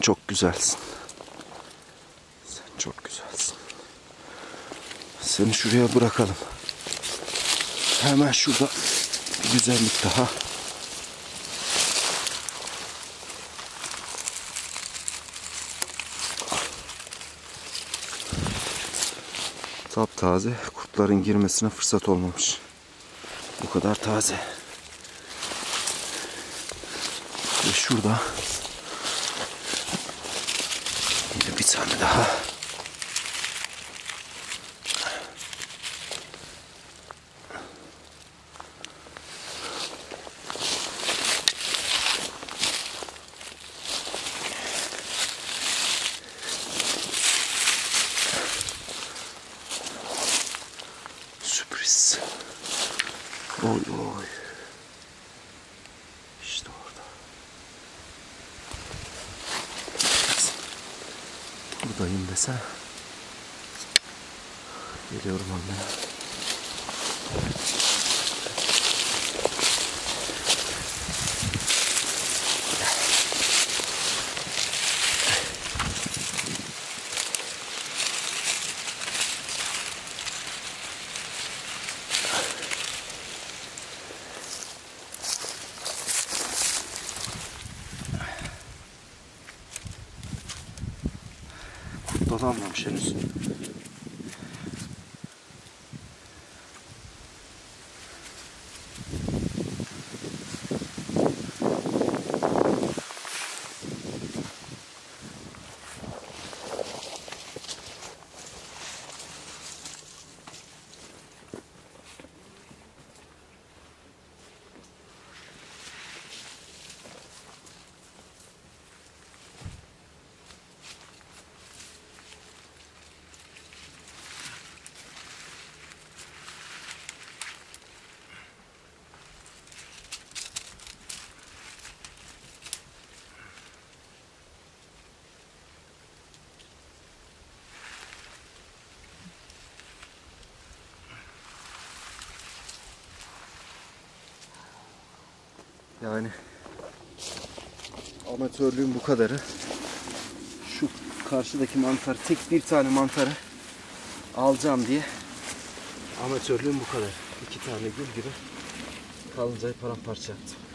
çok güzelsin. Sen çok güzelsin. Seni şuraya bırakalım. Hemen şurada bir güzellik daha. Taptaze kurtların girmesine fırsat olmamış. Bu kadar taze. Ve şurada yine bir daha. options. Yani amatörlüğün bu kadarı. Şu karşıdaki mantar tek bir tane mantarı alacağım diye amatörlüğün bu kadar. İki tane gül gibi kalıncayı paramparça yaptım.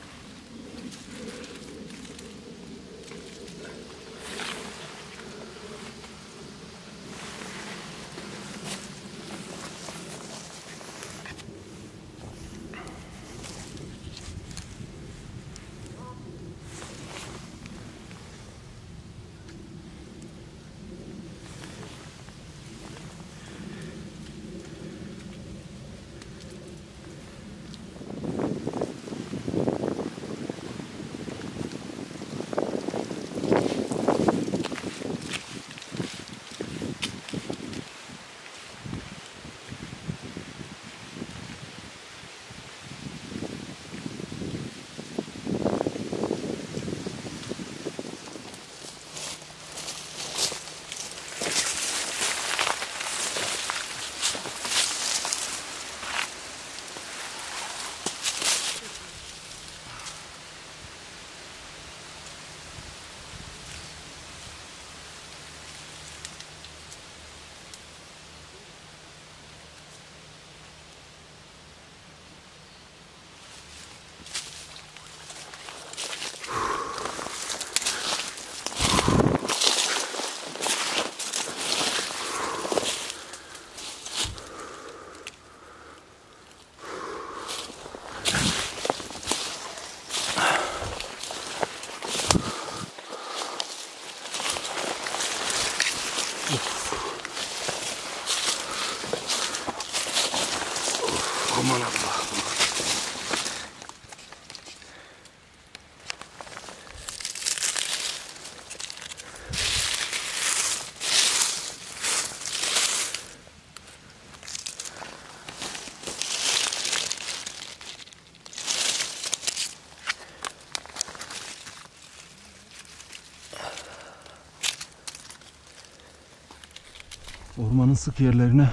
Ormanın sık yerlerine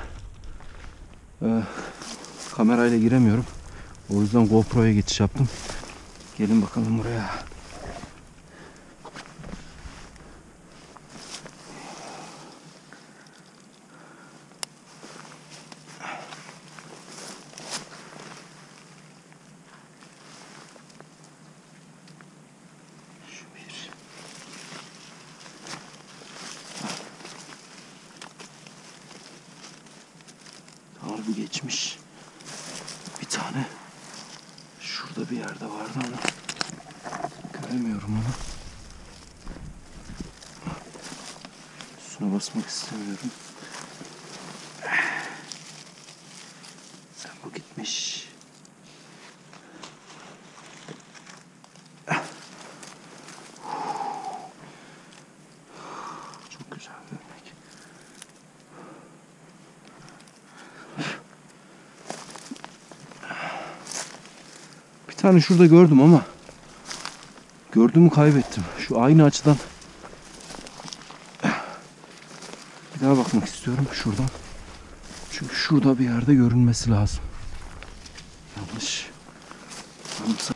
e, kamerayla giremiyorum. O yüzden GoPro'ya geçiş yaptım. Gelin bakalım buraya. Bu geçmiş. Bir tane şurada bir yerde vardı ama göremiyorum onu. Üstüne basmak istemiyorum. Sen bu gitmiş. Çok güzel örnek. Bir tane şurada gördüm ama gördüğümü kaybettim. Şu aynı açıdan daha bakmak istiyorum şuradan. Çünkü şurada bir yerde görünmesi lazım. Yanlış.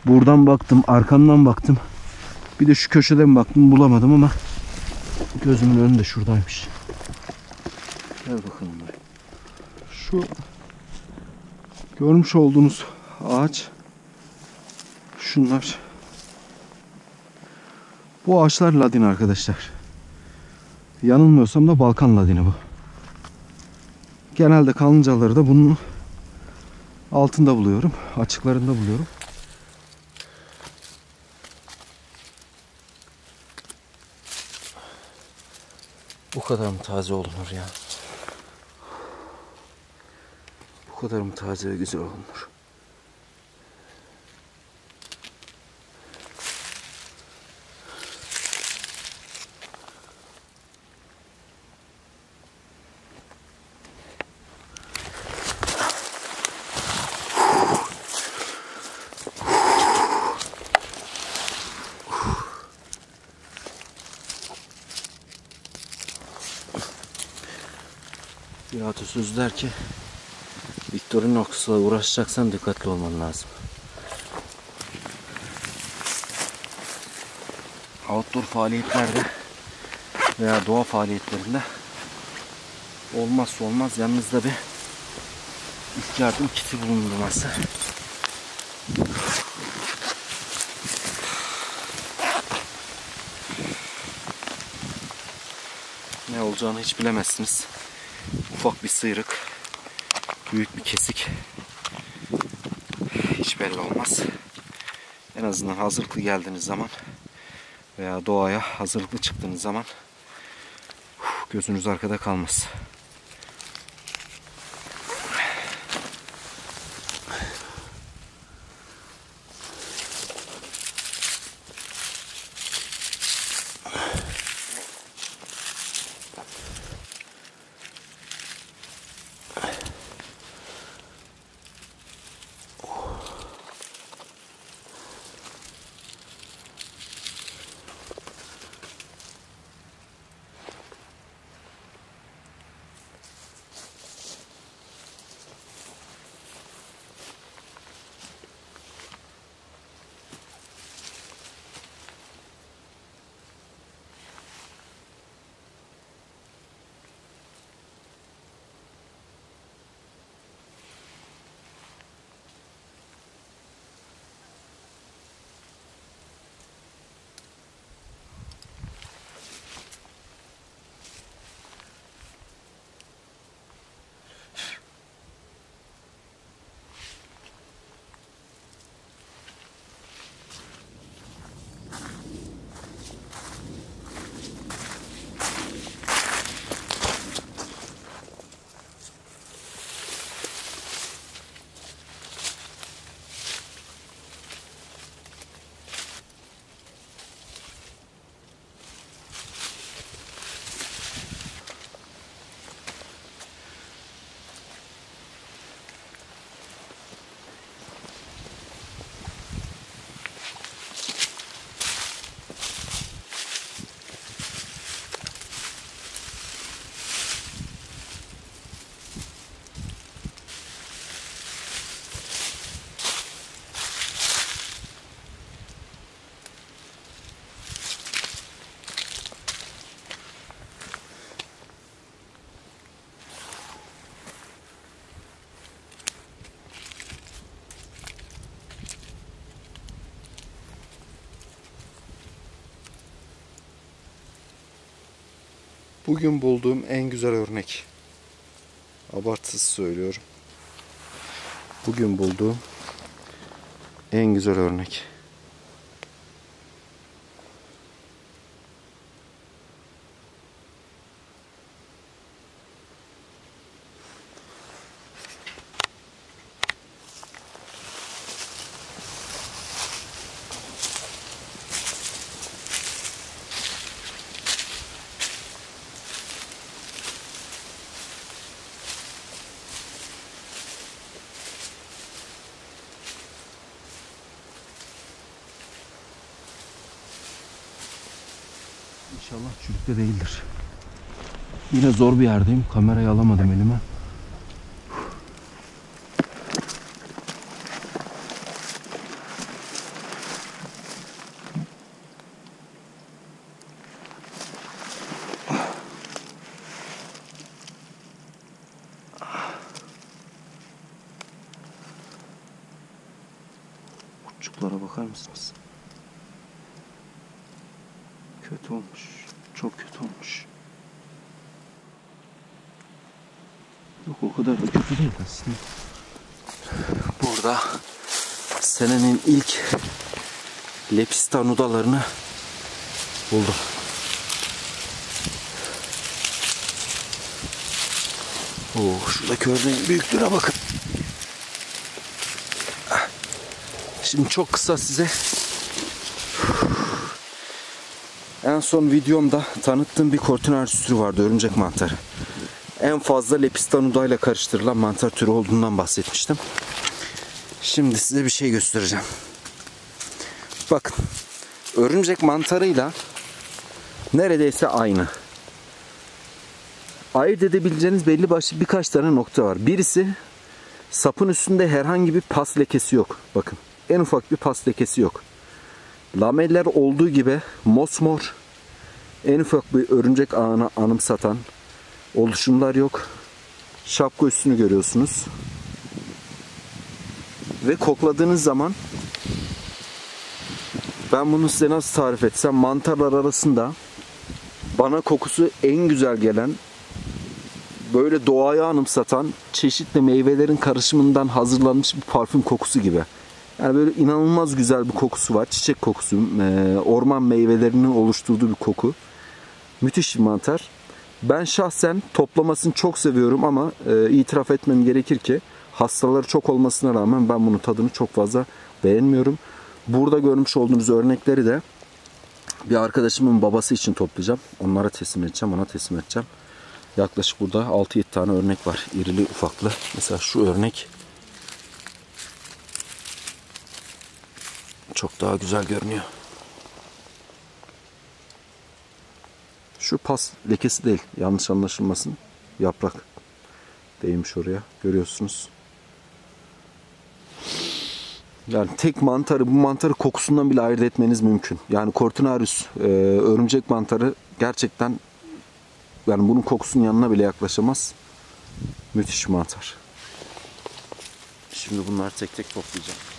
Buradan baktım, arkamdan baktım. Bir de şu köşeden baktım bulamadım ama gözümün önünde şuradaymış. Gel bakalım buraya. Şu görmüş olduğunuz ağaç şunlar. Bu ağaçlar ladin arkadaşlar. Yanılmıyorsam da Balkan ladini bu. Genelde kalıncaları da bunun altında buluyorum. Açıklarında buluyorum. Bu kadar mı taze olunur ya? Bu kadar mı taze ve güzel olunur? Bir atasöz der ki Victorinox'la uğraşacaksan dikkatli olman lazım. Outdoor faaliyetlerde veya doğa faaliyetlerinde olmazsa olmaz yanınızda bir ilk yardım kiti bulundurması. Ne olacağını hiç bilemezsiniz ufak bir sıyrık, büyük bir kesik hiç belli olmaz. En azından hazırlıklı geldiğiniz zaman veya doğaya hazırlıklı çıktığınız zaman gözünüz arkada kalmaz. Bugün bulduğum en güzel örnek. Abartısız söylüyorum. Bugün bulduğum en güzel örnek. İnşallah çürükte değildir. Yine zor bir yerdeyim. Kamerayı alamadım elime. Uçuklara bakar mısınız? Kötü olmuş. Çok kötü olmuş. Yok kadar da kötü değil aslında. Burada senenin ilk Lepistan nudalarını buldum. Oo, şuradaki örneğin büyüklüğüne bakın. Şimdi çok kısa size en son videomda tanıttığım bir Cortinarius türü vardı örümcek mantarı. En fazla Lepistanuda ile karıştırılan mantar türü olduğundan bahsetmiştim. Şimdi size bir şey göstereceğim. Bakın. Örümcek mantarıyla neredeyse aynı. Ayırt edebileceğiniz belli başlı birkaç tane nokta var. Birisi sapın üstünde herhangi bir pas lekesi yok. Bakın. En ufak bir pas lekesi yok. Lameller olduğu gibi mosmor en ufak bir örümcek ağına anımsatan oluşumlar yok. Şapka üstünü görüyorsunuz. Ve kokladığınız zaman ben bunu size nasıl tarif etsem mantarlar arasında bana kokusu en güzel gelen böyle doğayı anımsatan çeşitli meyvelerin karışımından hazırlanmış bir parfüm kokusu gibi. Yani böyle inanılmaz güzel bir kokusu var. Çiçek kokusu, orman meyvelerinin oluşturduğu bir koku. Müthiş bir mantar. Ben şahsen toplamasını çok seviyorum ama e, itiraf etmem gerekir ki hastaları çok olmasına rağmen ben bunun tadını çok fazla beğenmiyorum. Burada görmüş olduğunuz örnekleri de bir arkadaşımın babası için toplayacağım. Onlara teslim edeceğim, ona teslim edeceğim. Yaklaşık burada 6-7 tane örnek var. İrili ufaklı. Mesela şu örnek çok daha güzel görünüyor. Şu pas lekesi değil. Yanlış anlaşılmasın. Yaprak değmiş oraya. Görüyorsunuz. Yani tek mantarı, bu mantarı kokusundan bile ayırt etmeniz mümkün. Yani Cortinarius, e, örümcek mantarı gerçekten yani bunun kokusunun yanına bile yaklaşamaz. Müthiş mantar. Şimdi bunları tek tek toplayacağım.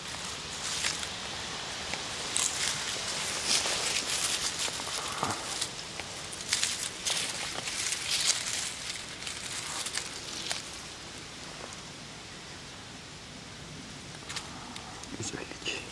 Güzellik.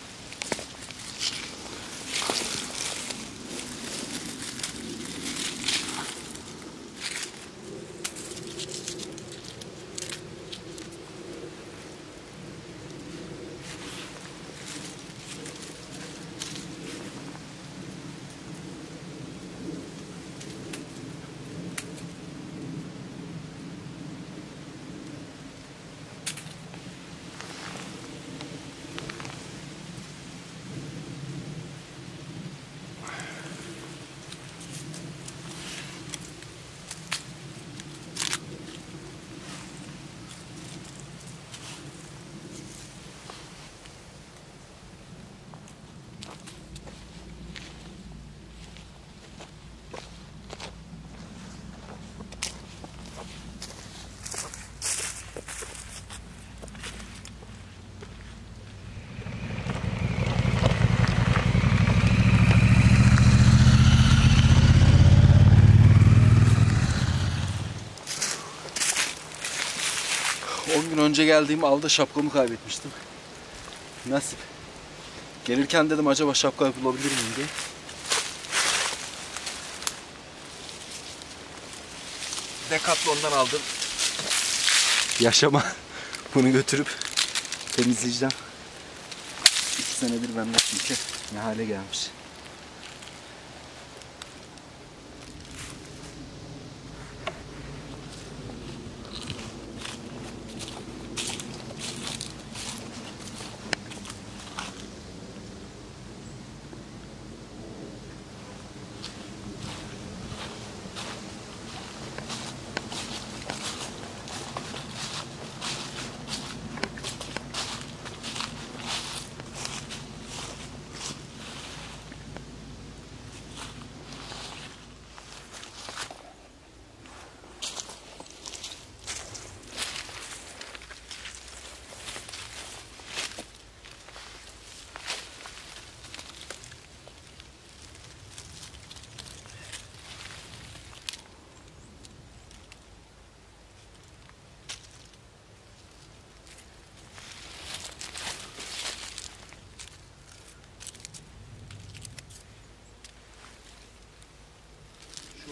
gün önce geldiğim alda şapkamı kaybetmiştim. Nasip. Gelirken dedim acaba şapka bulabilir miyim diye. Decathlon'dan aldım. Yaşama. Bunu götürüp temizleyeceğim. İki senedir bende çünkü ne hale gelmiş.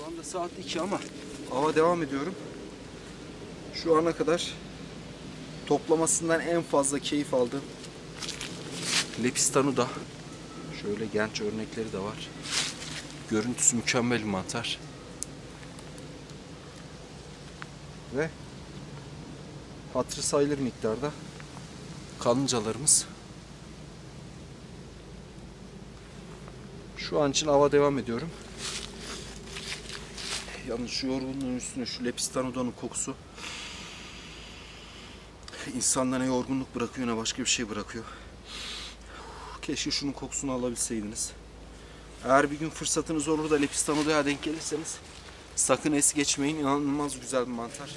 Şu anda saat 2 ama hava devam ediyorum. Şu ana kadar toplamasından en fazla keyif aldığım Lepistanu da şöyle genç örnekleri de var. Görüntüsü mükemmel mantar. Ve hatırı sayılır miktarda kalıncalarımız. Şu an için hava devam ediyorum. Yalnız şu yorgunluğun üstüne şu lepistanodonun kokusu insanda ne yorgunluk bırakıyor ne başka bir şey bırakıyor. Keşke şunun kokusunu alabilseydiniz. Eğer bir gün fırsatınız olur da lepistanodoya denk gelirseniz sakın es geçmeyin. İnanılmaz güzel bir mantar.